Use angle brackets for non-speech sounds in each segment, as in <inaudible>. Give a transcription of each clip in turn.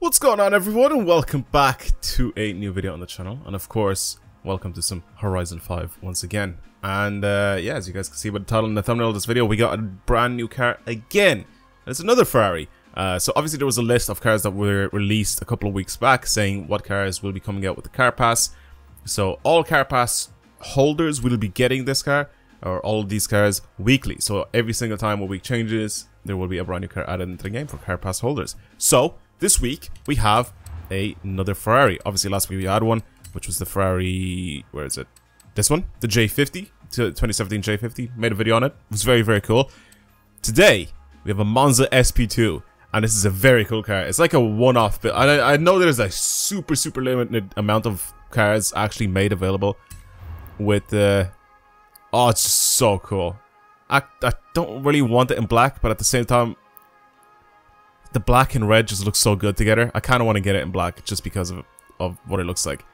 What's going on everyone and welcome back to a new video on the channel and of course welcome to some Horizon 5 once again. And uh, yeah as you guys can see by the title and the thumbnail of this video we got a brand new car again. And it's another Ferrari. Uh, so obviously there was a list of cars that were released a couple of weeks back saying what cars will be coming out with the car pass. So all car pass holders will be getting this car or all of these cars weekly. So every single time a week changes there will be a brand new car added into the game for car pass holders. So this week, we have a, another Ferrari. Obviously, last week we had one, which was the Ferrari... Where is it? This one? The J50. 2017 J50. Made a video on it. It was very, very cool. Today, we have a Monza SP2. And this is a very cool car. It's like a one-off build. I, I know there's a super, super limited amount of cars actually made available with the... Uh, oh, it's so cool. I, I don't really want it in black, but at the same time, the black and red just looks so good together. I kind of want to get it in black just because of, of what it looks like.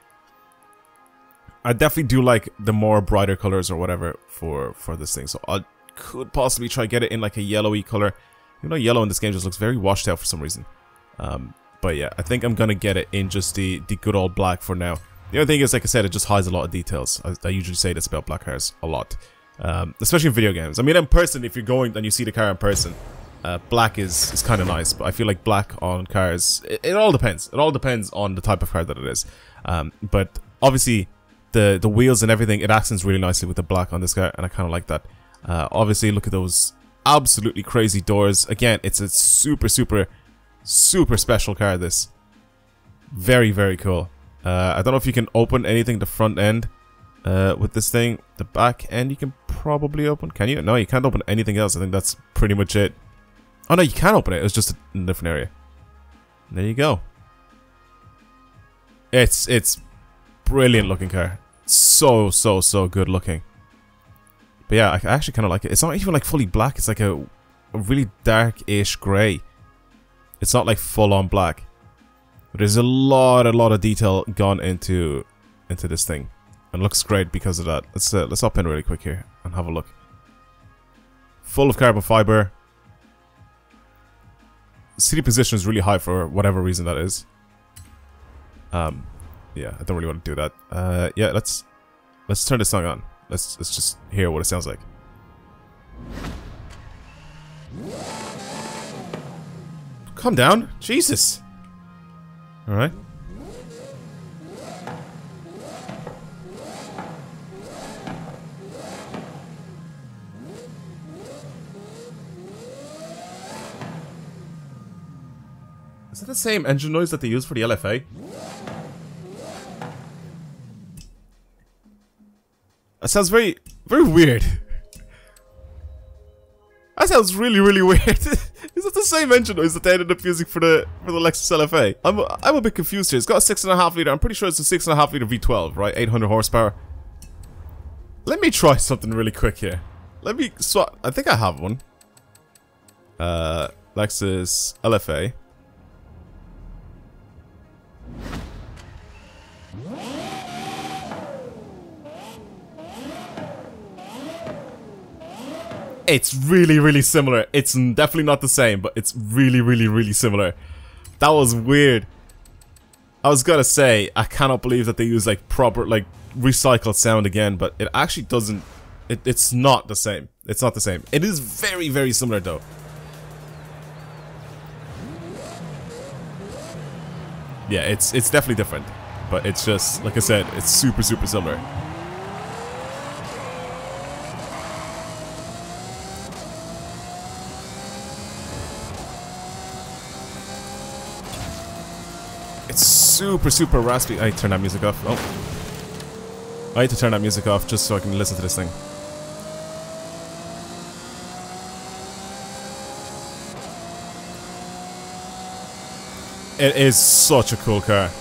I definitely do like the more brighter colors or whatever for, for this thing. So I could possibly try get it in like a yellowy color. You know, yellow in this game just looks very washed out for some reason. Um, but yeah, I think I'm going to get it in just the, the good old black for now. The other thing is, like I said, it just hides a lot of details. I, I usually say this about black cars a lot. Um, especially in video games. I mean, in person, if you're going and you see the car in person, uh, black is, is kind of nice, but I feel like black on cars, it, it, all depends. It all depends on the type of car that it is. Um, but obviously, the, the wheels and everything, it accents really nicely with the black on this car, and I kind of like that. Uh, obviously, look at those absolutely crazy doors. Again, it's a super, super, super special car, this. Very, very cool. Uh, I don't know if you can open anything the front end uh, with this thing. The back end you can probably open. Can you? No, you can't open anything else. I think that's pretty much it. Oh no, you can open it. It was just a different area. There you go. It's it's brilliant looking car. So so so good looking. But yeah, I actually kind of like it. It's not even like fully black. It's like a, a really dark-ish grey. It's not like full on black. But there's a lot, a lot of detail gone into into this thing, and looks great because of that. Let's uh, let's hop in really quick here and have a look. Full of carbon fiber, city position is really high for whatever reason that is. Um, yeah, I don't really want to do that. Uh, yeah, let's let's turn this song on. Let's let's just hear what it sounds like. Calm down, Jesus. All right. Same engine noise that they use for the LFA? That sounds very, very weird. That sounds really, really weird. <laughs> Is that the same engine noise that they ended up using for the for the Lexus LFA? I'm I'm a bit confused here. It's got a six and a half liter. I'm pretty sure it's a six and a half liter V12, right? 800 horsepower. Let me try something really quick here. Let me swap. I think I have one. Uh, Lexus LFA. It's really, really similar. It's definitely not the same, but it's really, really, really similar. That was weird. I was gonna say, I cannot believe that they use like proper, like recycled sound again, but it actually doesn't, it, it's not the same. It's not the same. It is very, very similar though. Yeah, it's it's definitely different, but it's just, like I said, it's super, super similar. It's super, super raspy. I turn that music off. Oh. I need to turn that music off just so I can listen to this thing. It is such a cool car.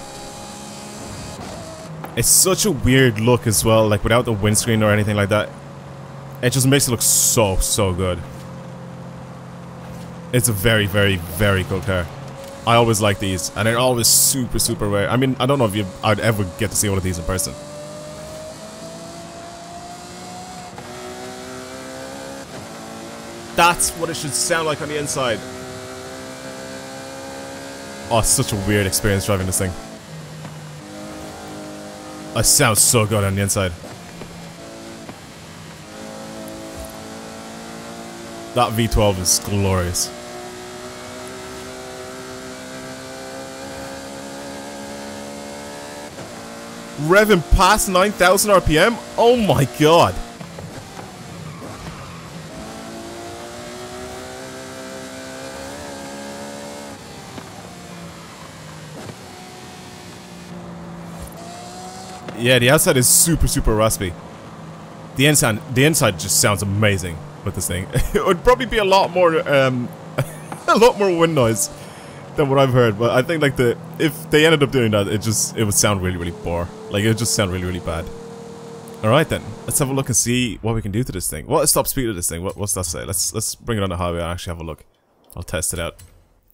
It's such a weird look as well, like without the windscreen or anything like that. It just makes it look so, so good. It's a very, very, very cool car. I always like these, and they're always super, super rare. I mean, I don't know if you, I'd ever get to see one of these in person. That's what it should sound like on the inside. Oh, such a weird experience driving this thing. It sounds so good on the inside. That V12 is glorious. Revving past 9,000 RPM? Oh my god. Yeah, the outside is super, super raspy. The inside, the inside just sounds amazing with this thing. <laughs> it would probably be a lot more, um, <laughs> a lot more wind noise than what I've heard. But I think like the if they ended up doing that, it just it would sound really, really poor. Like it would just sound really, really bad. All right then, let's have a look and see what we can do to this thing. What is top speed of this thing? What, what's that say? Let's let's bring it on the highway and actually have a look. I'll test it out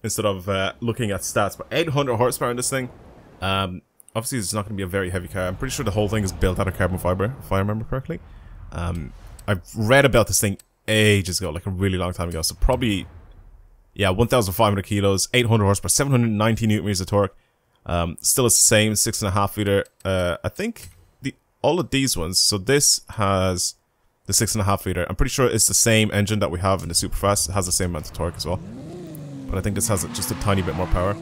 instead of uh, looking at stats. But 800 horsepower in this thing. Um, obviously it's not going to be a very heavy car. I'm pretty sure the whole thing is built out of carbon fiber, if I remember correctly. Um, I've read about this thing ages ago, like a really long time ago. So probably, yeah, 1,500 kilos, 800 horsepower, 790 newton meters of torque. Um, still the same, six and a half liter. Uh, I think the all of these ones. So this has the six and a half liter. I'm pretty sure it's the same engine that we have in the Superfast. It has the same amount of torque as well. But I think this has just a tiny bit more power.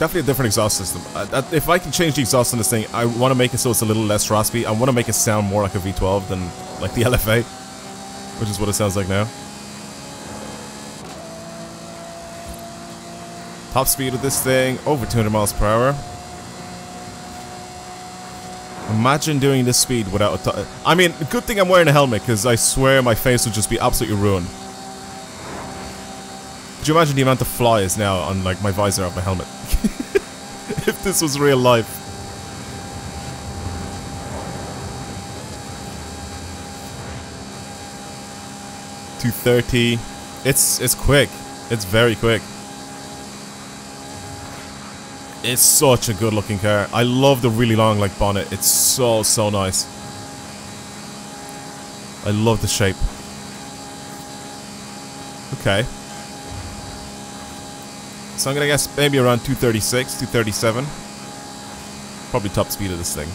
Definitely a different exhaust system. Uh, if I can change the exhaust on this thing, I want to make it so it's a little less raspy. I want to make it sound more like a V12 than like the <laughs> LFA, which is what it sounds like now. Top speed of this thing, over 200 miles per hour. Imagine doing this speed without a I mean, good thing I'm wearing a helmet, because I swear my face would just be absolutely ruined. Could you imagine the amount of flies now on like my visor of my helmet? <laughs> if this was real life. Two thirty. It's it's quick. It's very quick. It's such a good looking car. I love the really long like bonnet. It's so so nice. I love the shape. Okay. So I'm gonna guess maybe around 236, 237. Probably top speed of this thing.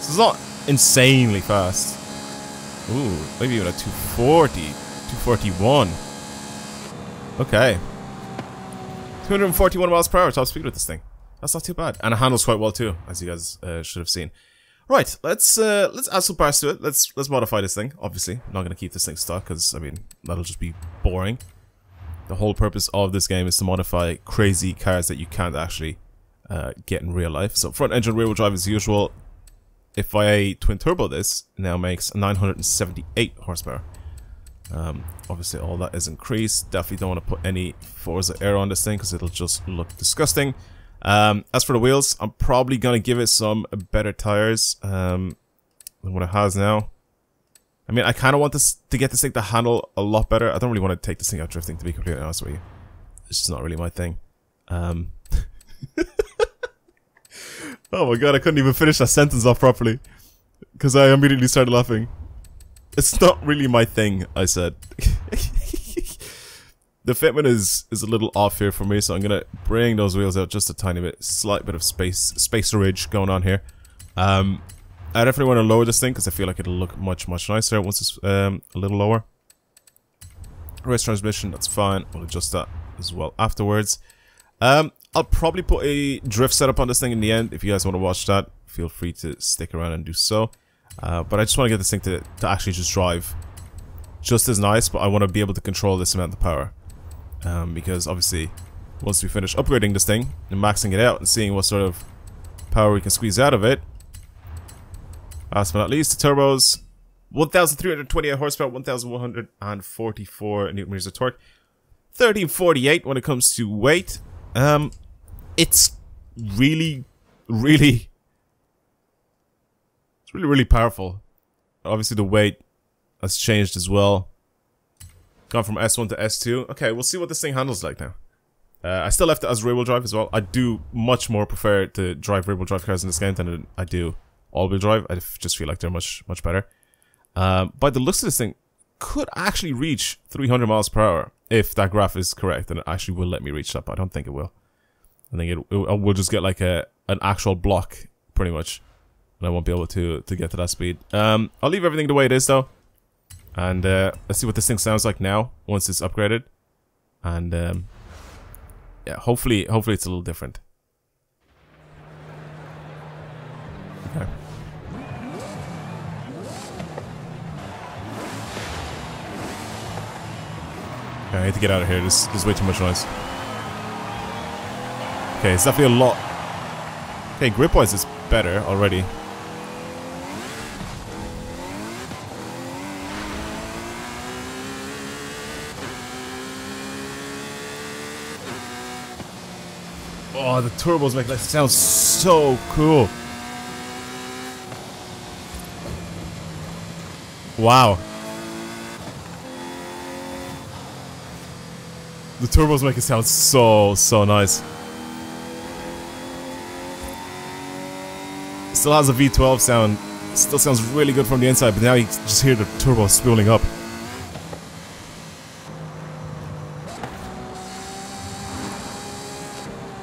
So it's not insanely fast. Ooh, maybe even a 240, 241. Okay. 241 miles per hour top speed with this thing. That's not too bad. And it handles quite well too, as you guys uh, should have seen. Right, let's uh, let's add some parts to it. Let's let's modify this thing. Obviously, I'm not gonna keep this thing stuck because I mean that'll just be boring the whole purpose of this game is to modify crazy cars that you can't actually uh, get in real life. So front engine rear wheel drive as usual. If I twin turbo this, now makes 978 horsepower. Um, obviously all that is increased. Definitely don't want to put any Forza Aero on this thing because it'll just look disgusting. Um, as for the wheels, I'm probably going to give it some better tires um, than what it has now. I mean, I kind of want this to get this thing to handle a lot better. I don't really want to take this thing out drifting, to be completely honest with you. It's just not really my thing. Um. <laughs> oh my god, I couldn't even finish that sentence off properly. Because I immediately started laughing. It's not really my thing, I said. <laughs> the fitment is is a little off here for me, so I'm gonna bring those wheels out just a tiny bit. Slight bit of space spacerage going on here. Um, I definitely want to lower this thing because I feel like it'll look much, much nicer once it's um, a little lower. Race transmission, that's fine. We'll adjust that as well afterwards. Um, I'll probably put a drift setup on this thing in the end. If you guys want to watch that, feel free to stick around and do so. Uh, but I just want to get this thing to, to actually just drive just as nice, but I want to be able to control this amount of power. Um, because obviously, once we finish upgrading this thing and maxing it out and seeing what sort of power we can squeeze out of it, Last but not least, the turbos. 1,328 horsepower, 1,144 newton meters of torque. 1348 when it comes to weight. Um, it's really, really, it's really, really powerful. Obviously, the weight has changed as well. Gone from S1 to S2. Okay, we'll see what this thing handles like now. Uh, I still left it as rear-wheel drive as well. I do much more prefer to drive rear-wheel drive cars in this game than I do all-wheel drive. I just feel like they're much much better. uh, by the looks of this thing, could actually reach 300 miles per hour if that graph is correct, and it actually will let me reach that. But I don't think it will. I think it, it will just get like a an actual block, pretty much, and I won't be able to to get to that speed. Um, I'll leave everything the way it is though, and uh, let's see what this thing sounds like now once it's upgraded, and um, yeah, hopefully, hopefully it's a little different. Okay. Okay, I need to get out of here. There's, there's way too much noise. Okay, it's definitely a lot. Okay, grip-wise it's better already. Oh, the turbos make that sound so cool. Wow. The turbos make it sound so, so nice. Still has a V12 sound. Still sounds really good from the inside, but now you just hear the turbo spooling up.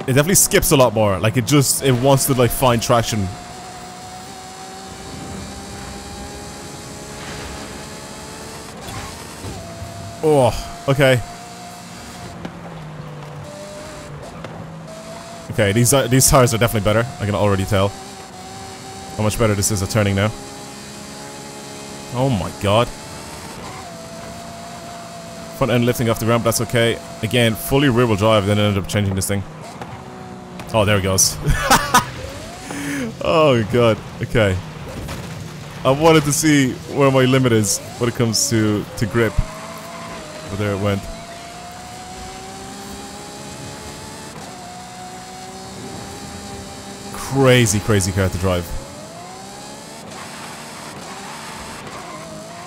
It definitely skips a lot more. Like it just, it wants to like find traction. Oh, okay. Okay, these these tires are definitely better. I can already tell. How much better this is at turning now. Oh my god. Front end lifting off the ramp, that's okay. Again, fully rear wheel drive, then ended up changing this thing. Oh, there it goes. <laughs> oh god, okay. I wanted to see where my limit is when it comes to, to grip. But there it went. Crazy, crazy car to drive.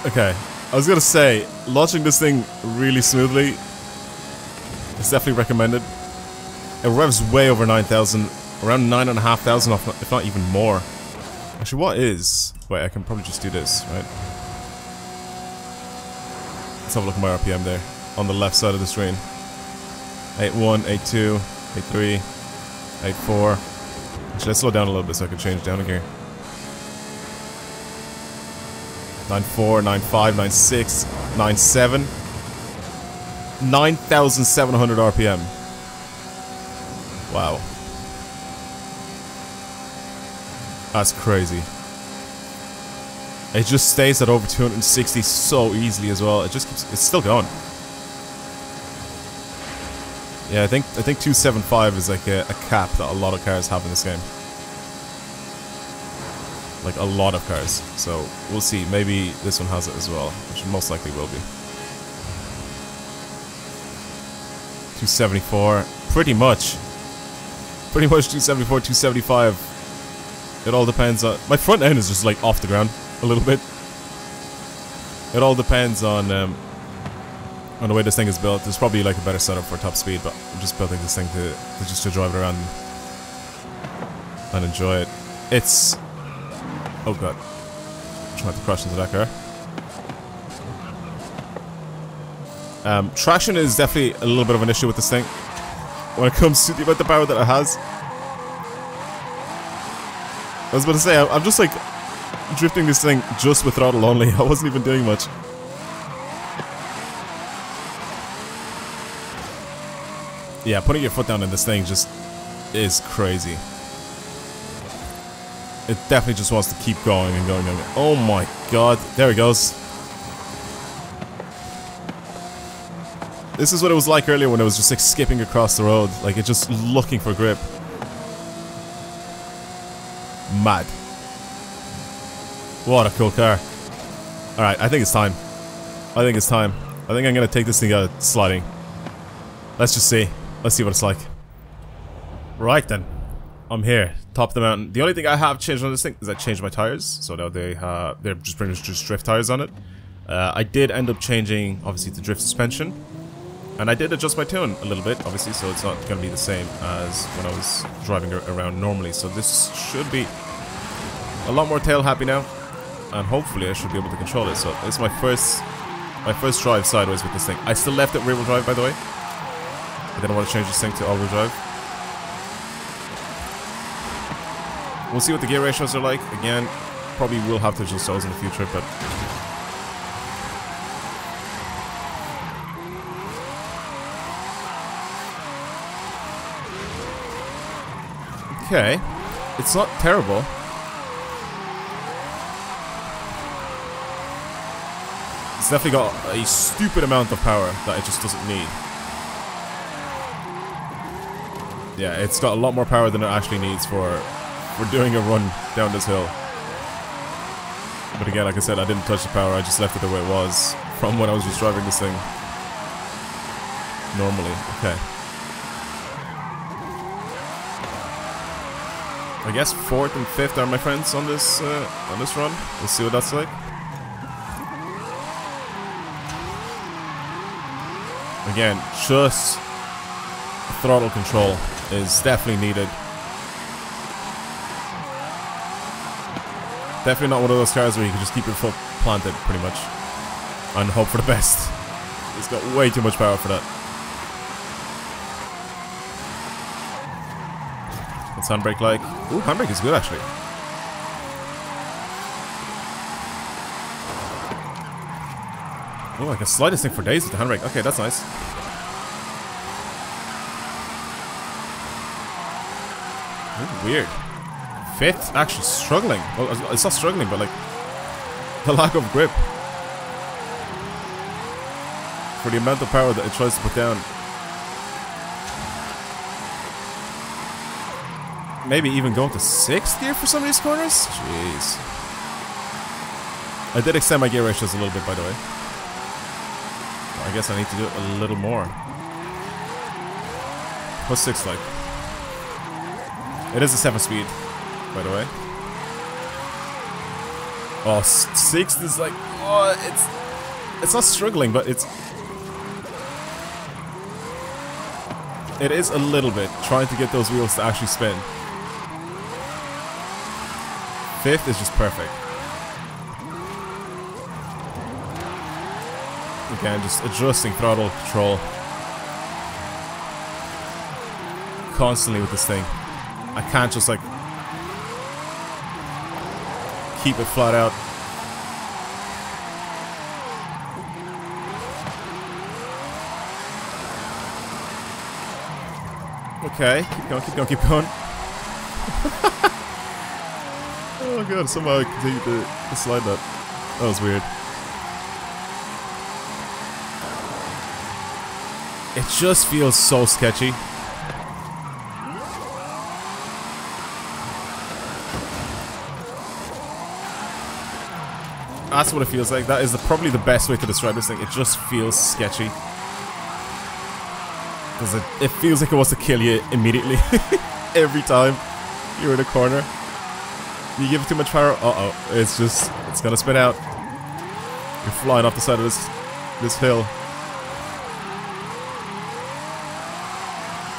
Okay, I was gonna say, launching this thing really smoothly is definitely recommended. It revs way over 9,000, around 9,500 if not even more. Actually, what is... Wait, I can probably just do this, right? Let's have a look at my RPM there, on the left side of the screen. 8.1, 8.2, 8.3, 8.4. Actually, let's slow down a little bit so I can change down again. 94, 95, 96, 97. 9,700 RPM. Wow. That's crazy. It just stays at over 260 so easily as well. It just keeps, it's still going. Yeah, I think I think 275 is like a, a cap that a lot of cars have in this game. Like a lot of cars. So we'll see. Maybe this one has it as well, which most likely will be. 274. Pretty much. Pretty much 274, 275. It all depends on... My front end is just like off the ground a little bit. It all depends on um, on the way this thing is built. There's probably like a better setup for top speed, but I'm just building this thing to, to just to drive it around and enjoy it. It's... Oh god. Trying to crash into that car. Um, traction is definitely a little bit of an issue with this thing. When it comes to the amount of power that it has. I was about to say, I'm just like drifting this thing just with throttle only. <laughs> I wasn't even doing much. Yeah, putting your foot down in this thing just is crazy. It definitely just wants to keep going and going and going. Oh my god. There it goes. This is what it was like earlier when it was just like skipping across the road. Like it's just looking for grip. Mad. What a cool car. Alright, I think it's time. I think it's time. I think I'm gonna take this thing out sliding. Let's just see. Let's see what it's like. Right then. I'm here, top of the mountain. The only thing I have changed on this thing is I changed my tires. So now they have, they're just pretty much just drift tires on it. Uh, I did end up changing, obviously, the drift suspension. And I did adjust my tune a little bit, obviously, so it's not going to be the same as when I was driving around normally. So this should be a lot more tail happy now. and hopefully I should be able to control it. So it's my first my first drive sideways with this thing. I still left it rear wheel drive by the way. I didn't want to change this thing to all wheel drive. We'll see what the gear ratios are like. Again, probably will have to adjust those in the future, but Okay. It's not terrible. It's definitely got a stupid amount of power that it just doesn't need. Yeah, it's got a lot more power than it actually needs for for doing a run down this hill. But again, like I said, I didn't touch the power, I just left it the way it was from when I was just driving this thing normally. Okay. I guess fourth and fifth are my friends on this uh, on this run. We'll see what that's like. Again, just throttle control is definitely needed. Definitely not one of those cars where you can just keep your foot planted, pretty much, and hope for the best. It's got way too much power for that. What's handbrake like? Ooh, handbrake is good actually. Oh, I can slide this thing for days with the handbrake. Okay, that's nice. Ooh, weird. Fifth, actually struggling. Well, it's not struggling, but like the lack of grip for the amount of power that it tries to put down. maybe even going to 6th gear for some of these corners? Jeez. I did extend my gear ratios a little bit, by the way. I guess I need to do it a little more. What's 6 like? It is a 7 speed, by the way. Oh, 6th is like... Oh, it's... It's not struggling, but it's... It is a little bit, trying to get those wheels to actually spin. Fifth is just perfect. Again, just adjusting throttle control. Constantly with this thing. I can't just like keep it flat out. Okay, keep going, keep going, keep going. <laughs> Oh god, somehow I continued to, to slide that. That was weird. It just feels so sketchy. That's what it feels like. That is the, probably the best way to describe this thing. It just feels sketchy. Because it, it feels like it wants to kill you immediately. <laughs> Every time you're in a corner. You give it too much power, uh-oh. It's just, it's gonna spin out. You're flying off the side of this, this hill.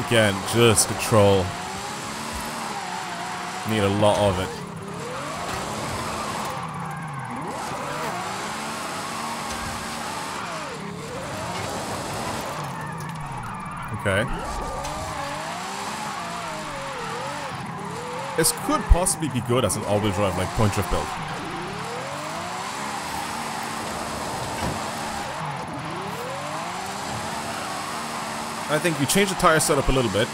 Again, just control. Need a lot of it. Okay. This could possibly be good as an all-wheel drive, like point drift build. I think you change the tire setup a little bit.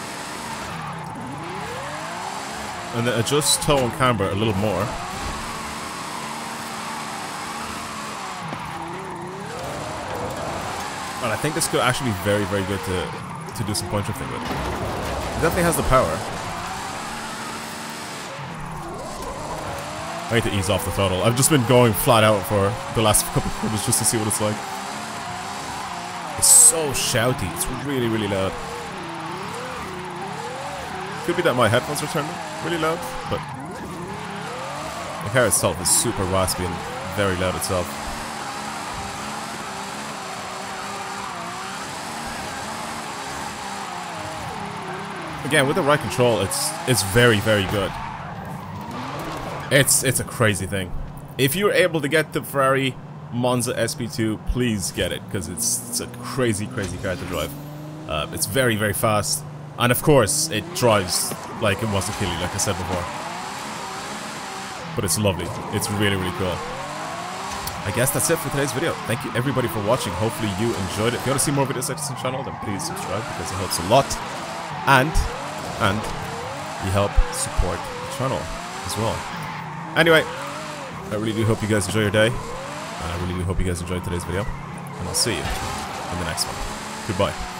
And then adjust toe and camber a little more. And I think this could actually be very, very good to, to do some point drifting with. It definitely has the power. I need to ease off the throttle. I've just been going flat out for the last <laughs> couple of quarters just to see what it's like. It's so shouty. It's really, really loud. Could be that my headphones are turning really loud, but the car itself is super raspy and very loud itself. Again, with the right control, it's it's very, very good. It's it's a crazy thing. if you're able to get the Ferrari Monza SP2, please get it because it's, it's, a crazy, crazy car to drive. Uh, it's very, very fast, and of course, it drives like it was a killing, like I said before. But it's lovely. It's really, really cool. I guess that's it for today's video. Thank you everybody for watching. Hopefully you enjoyed it. If you want to see more videos like this on the channel, then please subscribe because it helps a lot. And, and, you help support the channel as well. Anyway, I really do hope you guys enjoy your day. And I really do hope you guys enjoyed today's video. And I'll see you in the next one. Goodbye.